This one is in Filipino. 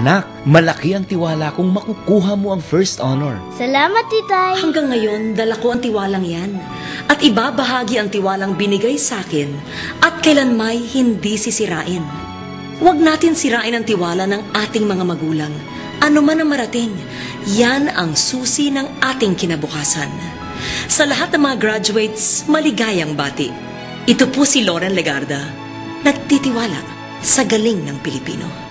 Anak, malaki ang tiwala kung makukuha mo ang first honor. Salamat, titay. Hanggang ngayon, dala ko ang tiwalang yan. At ibabahagi ang tiwalang binigay sa akin at kailanmay hindi sisirain. Huwag natin sirain ang tiwala ng ating mga magulang. Ano man ang marating, yan ang susi ng ating kinabukasan. Sa lahat ng mga graduates, maligayang bati. Ito po si Lauren Legarda, nagtitiwala sa galing ng Pilipino.